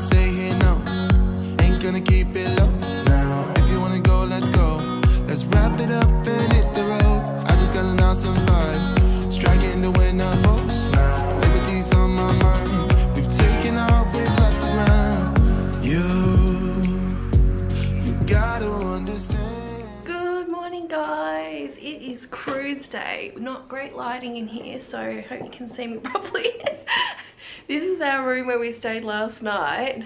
gonna here, no. Ain't gonna keep it low. Now, if you wanna go, let's go. Let's wrap it up and hit the road. I just got an awesome vibe. Striking the winner post now. Liberty's on my mind. We've taken off, we've left the ground. You, you gotta understand. Good morning guys. It is cruise day. Not great lighting in here so hope you can see me properly. This is our room where we stayed last night.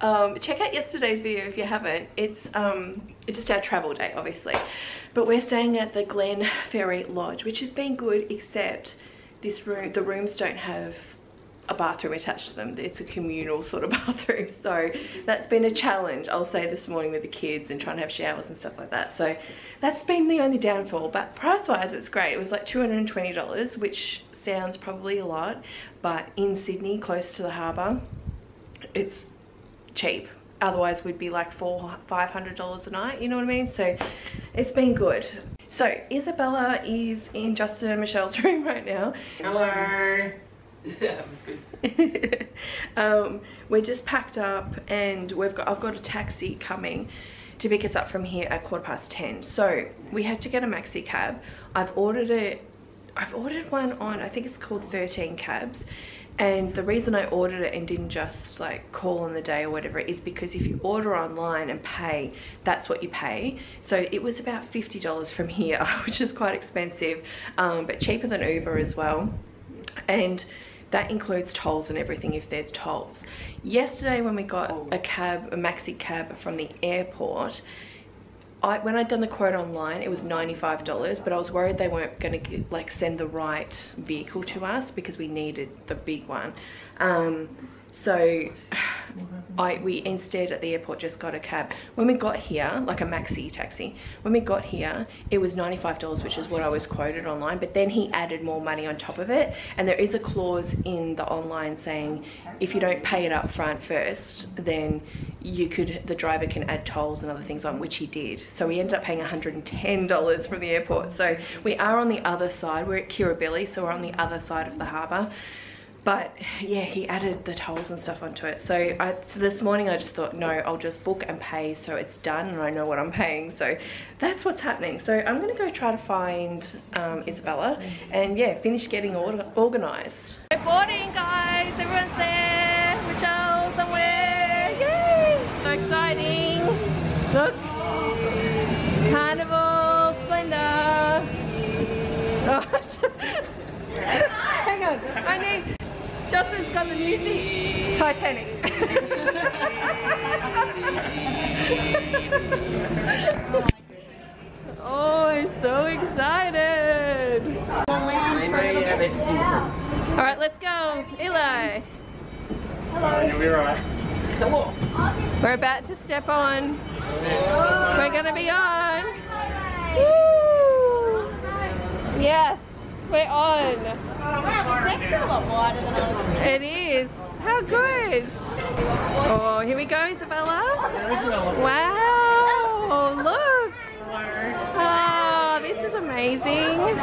Um, check out yesterday's video if you haven't. It's um, it's just our travel day obviously. But we're staying at the Glen Ferry Lodge which has been good except this room, the rooms don't have a bathroom attached to them. It's a communal sort of bathroom. So that's been a challenge, I'll say this morning with the kids and trying to have showers and stuff like that. So that's been the only downfall. But price-wise, it's great. It was like $220, which sounds probably a lot. But in Sydney, close to the harbour, it's cheap. Otherwise, we'd be like four, $500 a night, you know what I mean? So it's been good. So Isabella is in Justin and Michelle's room right now. Hello. Um, we're just packed up and we've got I've got a taxi coming to pick us up from here at quarter past 10 so we had to get a maxi cab I've ordered it I've ordered one on I think it's called 13 cabs and the reason I ordered it and didn't just like call on the day or whatever is because if you order online and pay that's what you pay. So it was about $50 from here which is quite expensive um, but cheaper than Uber as well. And that includes tolls and everything if there's tolls. Yesterday when we got a cab, a maxi cab from the airport, I, when I'd done the quote online, it was $95, but I was worried they weren't going to like send the right vehicle to us because we needed the big one. Um, so I we instead at the airport just got a cab. When we got here, like a maxi taxi, when we got here, it was $95, which is what I was quoted online, but then he added more money on top of it. And there is a clause in the online saying if you don't pay it up front first, then you could, the driver can add tolls and other things on, which he did. So we ended up paying $110 from the airport. So we are on the other side, we're at Kirribilli, so we're on the other side of the harbour but yeah he added the tolls and stuff onto it. So, I, so this morning I just thought no I'll just book and pay so it's done and I know what I'm paying. So that's what's happening. So I'm gonna go try to find um, Isabella and yeah finish getting order organized. We're boarding guys. Everyone's there. Michelle somewhere. Yay! So exciting. Look. Carnival splendor. Hang on. I need Justin's got the music. Titanic. oh, I'm so excited. All right, let's go. Eli. Hello. You'll be right. Hello. We're about to step on. We're gonna be on. Woo! Yes, we're on. Wow, the deck's a lot wider than I was It is. How good. Oh, here we go, Isabella. Wow, look. Oh, this is amazing.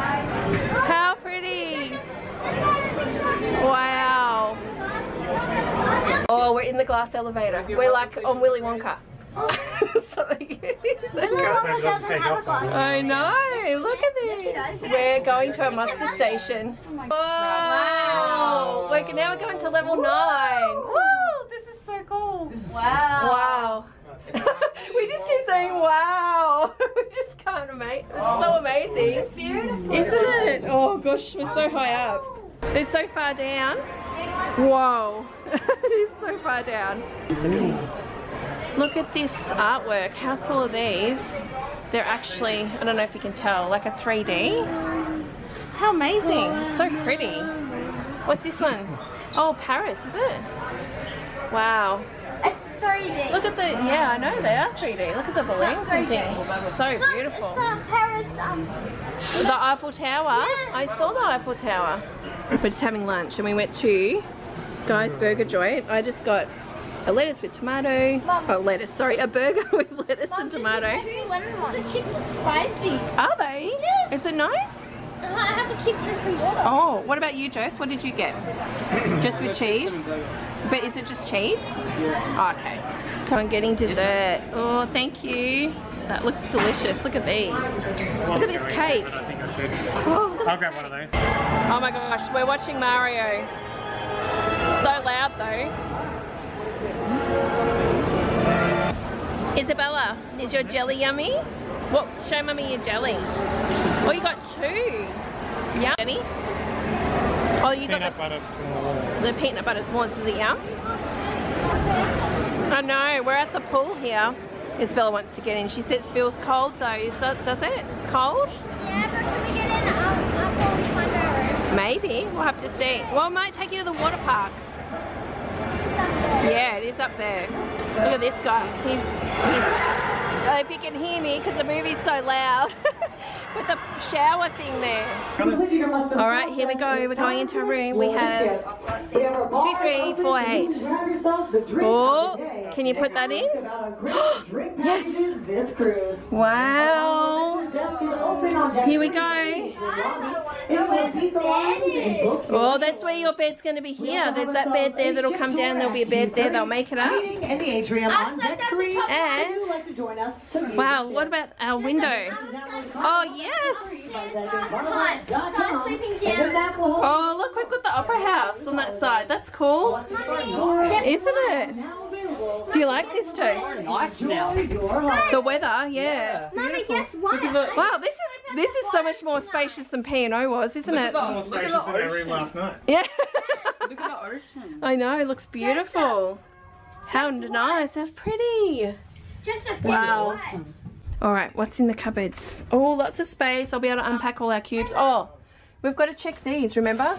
How pretty. Wow. Oh, we're in the glass elevator. We're like on Willy Wonka. Something. I know. Look at this. We're going to a muster station. Wow. We're, now we're going to level nine. Woo! This is so cool. Wow. Wow. we just keep saying wow. we just can't mate. It's so amazing. It's beautiful. Isn't it? Oh gosh, we're so high up. It's so far down. Whoa. it is so far down. Look at this artwork. How cool are these? They're actually, I don't know if you can tell, like a 3D. How amazing. So pretty. What's this one? Oh, Paris, is it? Wow. It's 3D. Look at the, yeah, I know they are 3D. Look at the balloons and things. So Look, beautiful. It's the Paris, um, The Eiffel Tower. Yeah. I saw the Eiffel Tower. We're just having lunch and we went to Guy's Burger Joint. I just got a lettuce with tomato. Mum. Oh, lettuce, sorry, a burger with lettuce and tomato. The chips are spicy. Are they? Yeah. Is it nice? And I have to keep drinking water. Oh, what about you, Jose? What did you get? Just with cheese? But is it just cheese? Yeah. Oh, okay. So I'm getting dessert. Oh, thank you. That looks delicious. Look at these. Look at this cake. I think I should. Oh, I'll grab one of those. Oh my gosh, we're watching Mario. So loud though. Isabella, is your jelly yummy? What? Show mummy your jelly. Oh, you got two. Yummy. Oh, you got Peanut butter swirl. the, the peanut butter s'mores. Is it yum? I know. We're at the pool here. Isabella wants to get in. She says it feels cold though. Is that, does it? Cold? Yeah, but can we get in after we find our room? Maybe. We'll have to see. Well, I might take you to the water park. Yeah, it is up there. Look at this guy. He's, he's, Uh, I hope you can hear me because the movie's so loud. With the shower thing there. All right, here we go. We're going into a room. We have two, three, four, eight. Oh, can you put that in? yes. Wow. Here we go. Oh, that's where your bed's going to be here. There's that bed there that'll come down. There'll be a bed there. They'll make it up. And the atrium I on slept deck at the three. top And- Would you like to join us? to Wow, what about our window? Oh, yes. So I'm sleeping down. Oh, look, we've got the Opera House on that side. That's cool. Isn't it? Do you like this, Joe? Nice now. The weather, yeah. Mommy, guess what? Wow, this is this is so much more spacious than P and O was, isn't it? More spacious than our room last night. Yeah. Look at the ocean. I know, it looks beautiful. How nice, how pretty. Just a Wow. wow. All right, what's in the cupboards? Oh, lots of space. I'll be able to unpack all our cubes. Oh, we've got to check these, remember?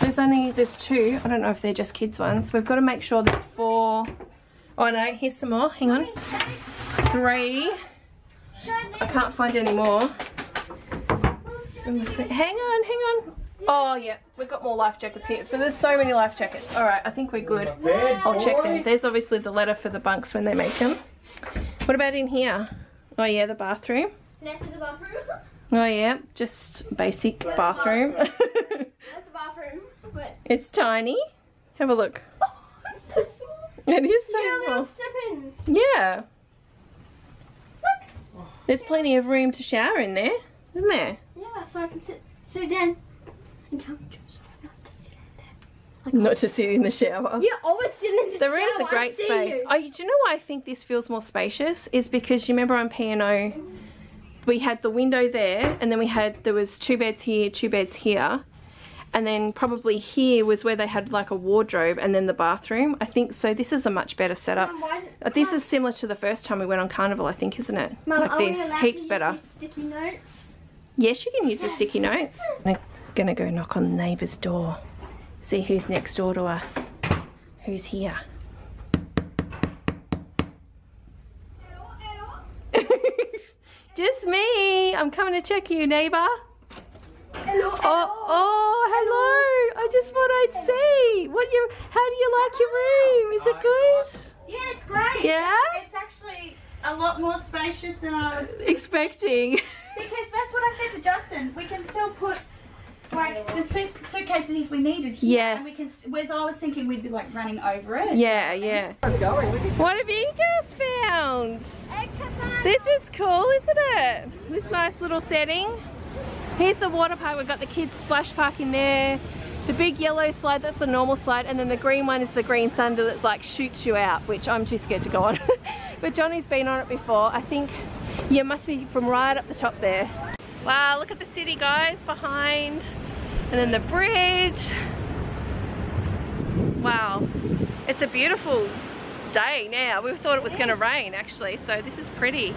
There's only, there's two. I don't know if they're just kids ones. We've got to make sure there's four. Oh no, here's some more. Hang on. Three. I can't find any more. So- Hang on, hang on. Oh yeah, we've got more life jackets here. So there's so many life jackets. All right, I think we're good. I'll check them. There's obviously the letter for the bunks when they make them. What about in here? Oh yeah, the bathroom. Next to the bathroom. Oh yeah, just basic bathroom. That's the bathroom. It's tiny. Have a look. It's so small. It is so Yeah, small. little step in. Yeah. There's plenty of room to shower in there, isn't there? Yeah, so I can sit sit down and tell Joshua not to sit in there. Not to sit in the shower. You're always sitting in the, The room's a shower, I great space. you. Oh, do you know why I think this feels more spacious? Is because you remember on P&O, we had the window there, and then we had there was two beds here, two beds here, and then probably here was where they had like a wardrobe, and then the bathroom. I think so. This is a much better setup. Uh, This is similar to the first time we went on Carnival, I think, isn't it? Mum, like this, heaps better. sticky notes? Yes, you can use the sticky notes. I'm gonna go knock on the neighbor's door. See who's next door to us. Who's here? Just me. I'm coming to check you, neighbour. Hello. Oh, oh, hello. I just thought I'd see. What you? How do you like your ah. room? Is it good? Yeah, it's great. Yeah. It's actually a lot more spacious than I was Expecting. because that's what I said to Justin. We can still put like the suit, suitcases if we needed here. Yes. And we can. Whereas I was thinking we'd be like running over it. Yeah, yeah. What have you guys found? This is cool, isn't it? This nice little setting. Here's the water park. We've got the kids splash park in there. The big yellow slide, that's the normal slide. And then the green one is the green thunder that like shoots you out, which I'm too scared to go on. but Johnny's been on it before. I think, yeah, must be from right up the top there. Wow, look at the city guys behind. And then the bridge. Wow, it's a beautiful day now. We thought it was going to rain actually, so this is pretty.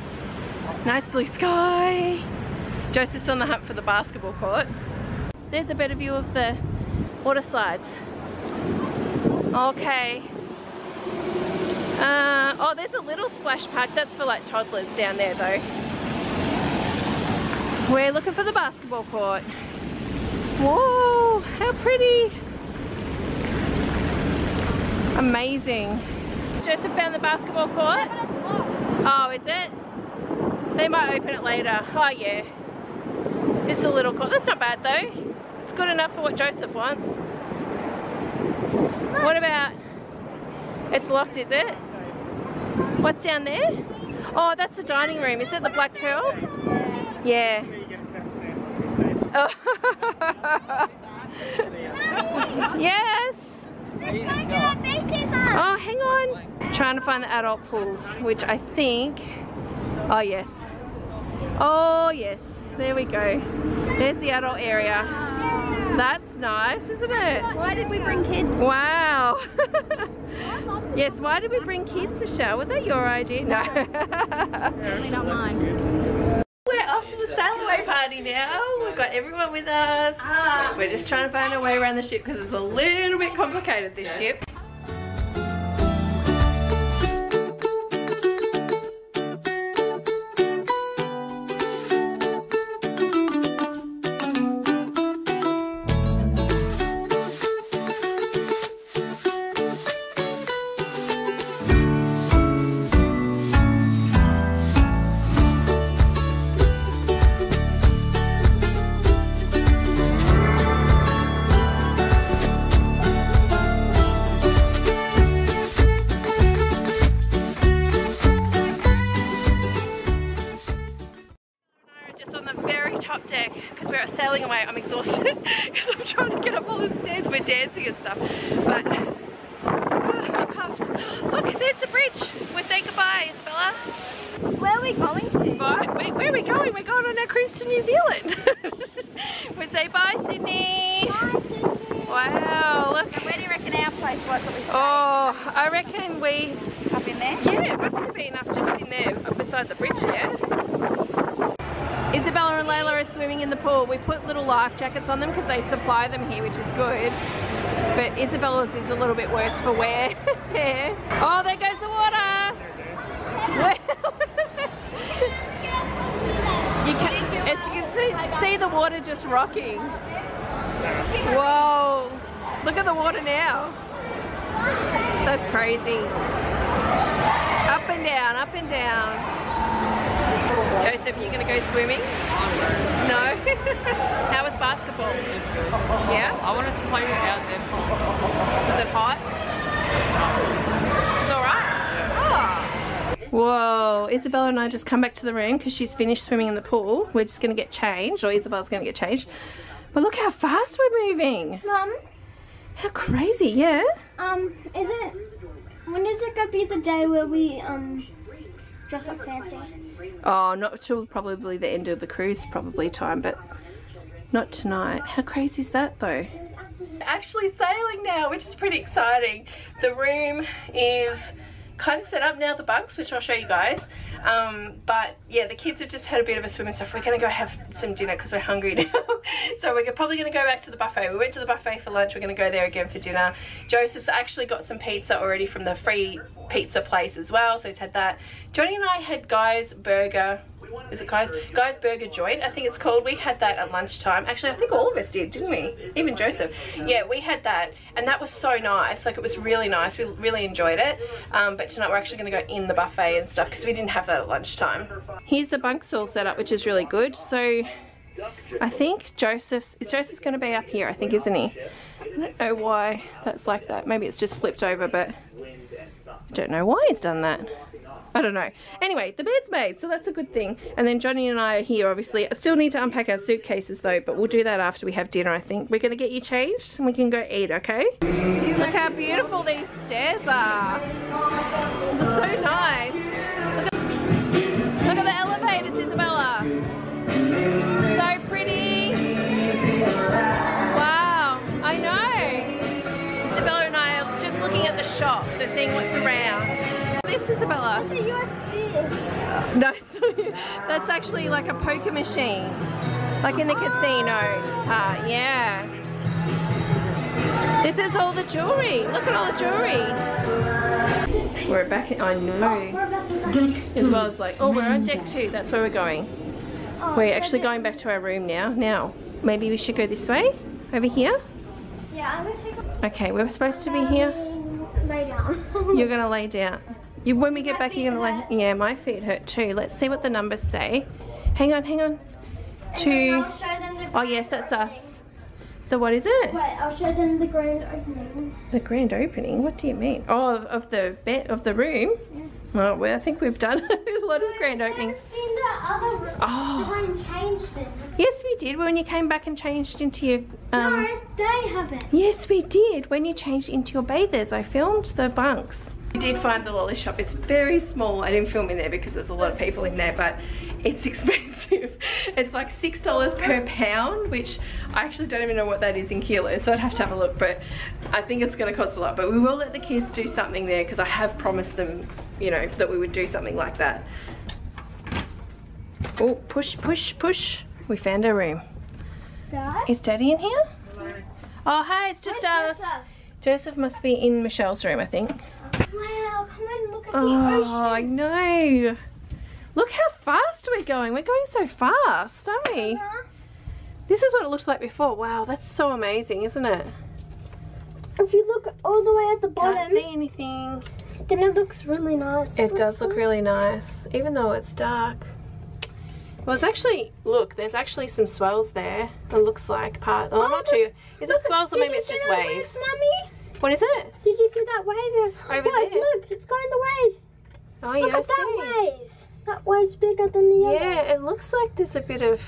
Nice blue sky. Joseph's on the hunt for the basketball court. There's a better view of the water slides. Okay. Uh, oh, there's a little splash park. That's for like toddlers down there though. We're looking for the basketball court. Whoa, how pretty. Amazing. Joseph found the basketball court? Oh, is it? They might open it later. Oh, yeah. Just a little corner. That's not bad though. It's good enough for what Joseph wants. What about, it's locked is it? What's down there? Oh, that's the dining room. Is it the Black Pearl? Yeah. Oh. yes. Oh, hang on. Trying to find the adult pools, which I think, oh yes. Oh yes, there we go. There's the adult area. That's nice, isn't it? Why did we bring kids? Wow. yes, why did we bring kids, Michelle? Was that your idea? No. Certainly not mine. We're off to the sail away party now. We've got everyone with us. Ah. We're just trying to find our way around the ship because it's a little bit complicated, this ship. Dancing and stuff. But. Look, there's the bridge. We're saying goodbye, Isabella. Where are we going to? Bye. Wait, where are we going? We're going on our cruise to New Zealand. we say bye, Sydney. Wow, look. Where do you reckon our place was Oh, I reckon we, up in there? yeah, it must have been up just in there, beside the bridge there. Isabella and Layla are swimming in the pool. We put little life jackets on them because they supply them here, which is good. But Isabella's is a little bit worse for wear. Oh, there goes the water. as you can see, see the water just rocking. Whoa, look at the water now. That's crazy. Up and down, up and down. Joseph, are you gonna go swimming? No? How was basketball? Yeah? I wanted to play out there. Was it hot? It's alright. Whoa, Isabella and I just come back to the room because she's finished swimming in the pool. We're just gonna get changed, or Isabella's gonna get changed. But look how fast we're moving. Mum, How crazy, yeah? um, is it, when is it gonna be the day where we, um, dress up fancy? Oh, not till probably the end of the cruise probably time, but not tonight. How crazy is that though? Actually sailing now, which is pretty exciting. The room is kind of set up now, the bunks, which I'll show you guys. Um, but yeah, the kids have just had a bit of a swim and stuff. We're gonna go have some dinner because we're hungry now. so we're probably gonna go back to the buffet. We went to the buffet for lunch. We're gonna go there again for dinner. Joseph's actually got some pizza already from the free pizza place as well. So he's had that. Johnny and I had Guy's Burger. Is it Guy's? Guy's Burger Joint, I think it's called. We had that at lunchtime. Actually, I think all of us did, didn't we? Even Joseph. Yeah, we had that. And that was so nice. Like, it was really nice. We really enjoyed it. Um, but tonight we're actually going to go in the buffet and stuff because we didn't have that at lunchtime. Here's the bunk stall set up, which is really good. So, I think Joseph's, is Joseph's going to be up here, I think, isn't he? I don't know why that's like that. Maybe it's just flipped over, but don't know why he's done that. I don't know. Anyway, the bed's made, so that's a good thing. And then Johnny and I are here, obviously. I still need to unpack our suitcases, though, but we'll do that after we have dinner, I think. We're going to get you changed, and we can go eat, okay? Look how beautiful these stairs are. They're so nice. Look at, the elevators, Isabella. This, Isabella. The USB. No, it's that's actually like a poker machine. Like in the casino. Ah, yeah. This is all the jewelry. Look at all the jewelry. We're back in, I know. We're about to go. As well as like, oh, we're on deck two. That's where we're going. Oh, We're actually going back to our room now. Now, maybe we should go this way? Over here? Yeah, I'm gonna take a Okay, we're supposed to be here. lay down. You're gonna lay down. You, when we get My back, you're gonna feet Yeah, my feet hurt too. Let's see what the numbers say. Hang on, hang on. And Two. I'll show them Oh yes, that's us. The what is it? Wait, I'll show them the grand opening. The grand opening. What do you mean? Oh, of- of the bed of the room. Well, well, I think we've done a lot of grand openings. Seen the other room. Oh. The changed it. Yes, we did when you came back and changed into your. Um, no, they haven't. Yes, we did. When you changed into your bathers, I filmed the bunks. We did find the lolly shop. It's very small. I didn't film in there because there's a lot of people in there, but it's expensive. It's like $6 per pound, which I actually don't even know what that is in kilos, so I'd have to have a look, but I think it's gonna cost a lot. But we will let the kids do something there because I have promised them, you know, that we would do something like that. Oh, push, push, push. We found our room. Dad? Is Daddy in here? Oh, hi, it's just us. Joseph must be in Michelle's room, I think. Wow, come and look at the Oh, ocean. I know. Look how fast we're going. We're going so fast, aren't we? Huh? This is what it looked like before. Wow, that's so amazing, isn't it? If you look all the way at the Can't bottom, see anything. then it looks really nice. It does look really nice, even though it's dark. Well, it's actually, look, there's actually some swells there. It looks like part, oh, not too, is it swells or maybe it's just waves? Mommy, What is it? did you see that wave? Over look, there. look, it's going the wave. Oh, Look yeah, I at that see. wave. That wave's bigger than the other. Yeah, it looks like there's a bit of.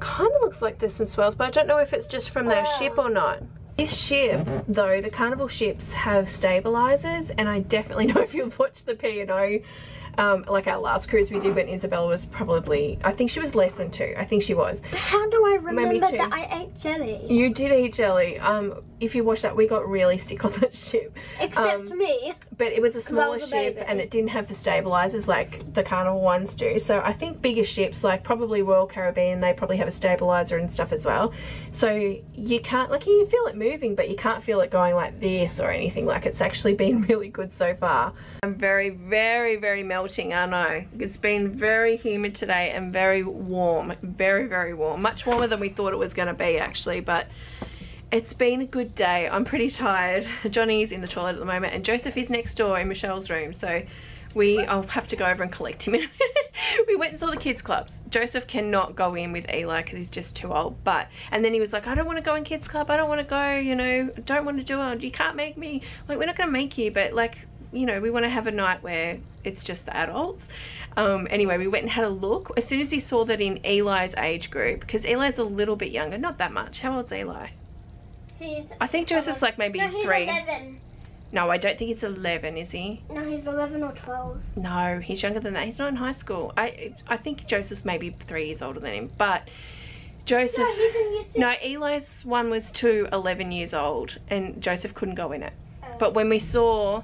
Kind of looks like there's some swells, but I don't know if it's just from their Wow. ship or not. This ship, though, the Carnival ships have stabilizers, and I definitely know if you've watched the P and O, um, like our last cruise we did when Isabella was probably, I think she was less than two. I think she was. How do I remember that I ate jelly? You did eat jelly. Um, if you watch that, we got really sick on that ship. Except um, me. but it was a smaller was a ship and it didn't have the stabilizers like the carnival ones do. So i think bigger ships like probably royal caribbean they probably have a stabilizer and stuff as well. So you can't like you feel it moving but you can't feel it going like this or anything. Like it's actually been really good so far. I'm very very very melting i know. It's been very humid today and very warm. Very very warm. Much warmer than we thought it was going to be actually but it's been a good day. I'm pretty tired. Johnny's in the toilet at the moment and Joseph is next door in Michelle's room. So we, I'll have to go over and collect him in a minute. we went and saw the kids clubs. Joseph cannot go in with Eli because he's just too old. But, and then he was like, I don't want to go in kids club. I don't want to go, you know, don't want to do it. You can't make me. Like, we're not going to make you, but like, you know, we want to have a night where it's just the adults. Um, anyway, we went and had a look. As soon as he saw that in Eli's age group, because Eli's a little bit younger, not that much. How old's Eli? He's, I think Joseph's like maybe no, he's three. 11. No, I don't think he's 11, is he? No, he's 11 or 12. No, he's younger than that. He's not in high school. I I think Joseph's maybe three years older than him. But Joseph. No, he's in year 6. No, Eli's one was to 11 years old, and Joseph couldn't go in it. Oh. But when we saw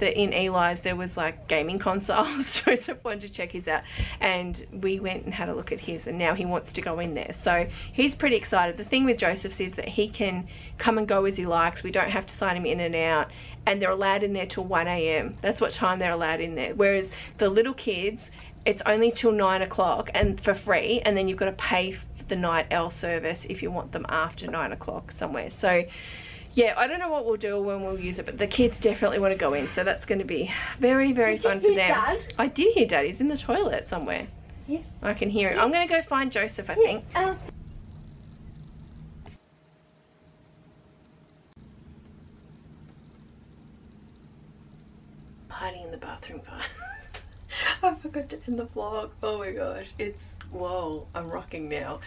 that in Eli's there was like gaming consoles, Joseph wanted to check his out, and we went and had a look at his, and now he wants to go in there. So he's pretty excited. The thing with Joseph's is that he can come and go as he likes. We don't have to sign him in and out, and they're allowed in there till 1 a.m. That's what time they're allowed in there. Whereas the little kids, it's only till 9 o'clock and for free, and then you've got to pay for the Night Owl service if you want them after 9 o'clock somewhere. So yeah, I don't know what we'll do or when we'll use it, but the kids definitely want to go in, so that's going to be very, very Did fun for hear them. Dad? I did hear Dad. He's in the toilet somewhere. He's, I can hear him. I'm going to go find Joseph, I think. uh, Hiding in the bathroom, guys. I forgot to end the vlog. Oh my gosh, it's whoa. I'm rocking now.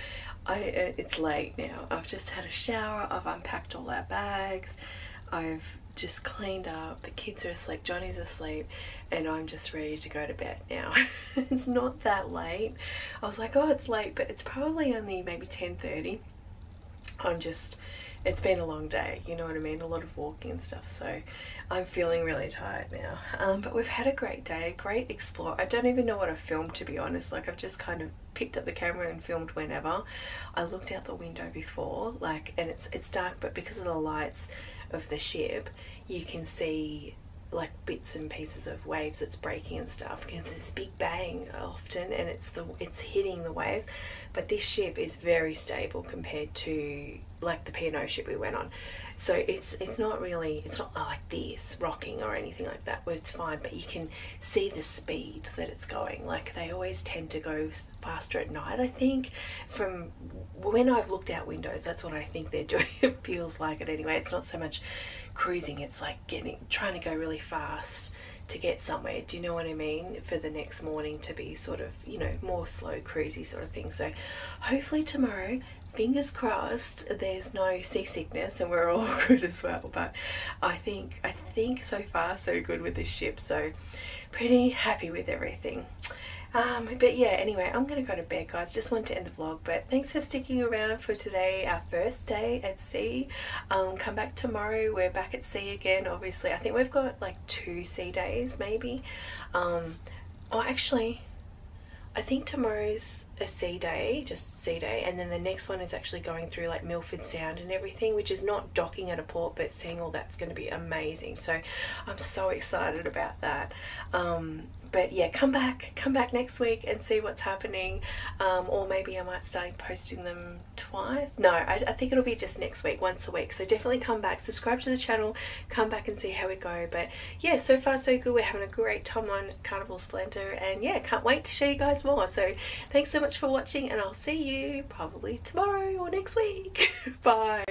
I uh, it's late now. I've just had a shower. I've unpacked all our bags. I've just cleaned up. The kids are asleep. Johnny's asleep, and I'm just ready to go to bed now. it's not that late. I was like, oh, it's late, but it's probably only maybe 10:30. I'm just it's been a long day you know what I mean? A lot of walking and stuff so I'm feeling really tired now. Um, but we've had a great day a great explore. I don't even know what I filmed to be honest. Like I've just kind of picked up the camera and filmed whenever. I looked out the window before like and it's it's dark but because of the lights of the ship you can see like bits and pieces of waves that's breaking and stuff because this big bang often and it's the it's hitting the waves. But this ship is very stable compared to like the P&O ship we went on. So it's it's not really it's not like this rocking or anything like that where it's fine. But you can see the speed that it's going. Like they always tend to go faster at night I think. From when I've looked out windows that's what I think they're doing. It feels like it anyway. It's not so much cruising it's like getting trying to go really fast to get somewhere. Do you know what I mean? For the next morning to be sort of you know more slow cruisy sort of thing. So hopefully tomorrow fingers crossed there's no seasickness and we're all good as well. But I think I think so far so good with this ship. So pretty happy with everything um, but yeah, anyway, I'm gonna go to bed, guys. Just wanted to end the vlog, but thanks for sticking around for today, our first day at sea. Um, come back tomorrow. We're back at sea again. Obviously, I think we've got like two sea days, maybe. Um, oh, actually, I think tomorrow's a sea day, just sea day, and then the next one is actually going through like Milford Sound and everything, which is not docking at a port, but seeing all that's going to be amazing. So I'm so excited about that. Um, but yeah come back come back next week and see what's happening. Um, or maybe I might start posting them twice. No I, I, think it'll be just next week once a week. So definitely come back subscribe to the channel come back and see how we go. But yeah so far so good. We're having a great time on Carnival Splendor. And yeah can't wait to show you guys more. So thanks so much for watching and I'll see you probably tomorrow or next week. Bye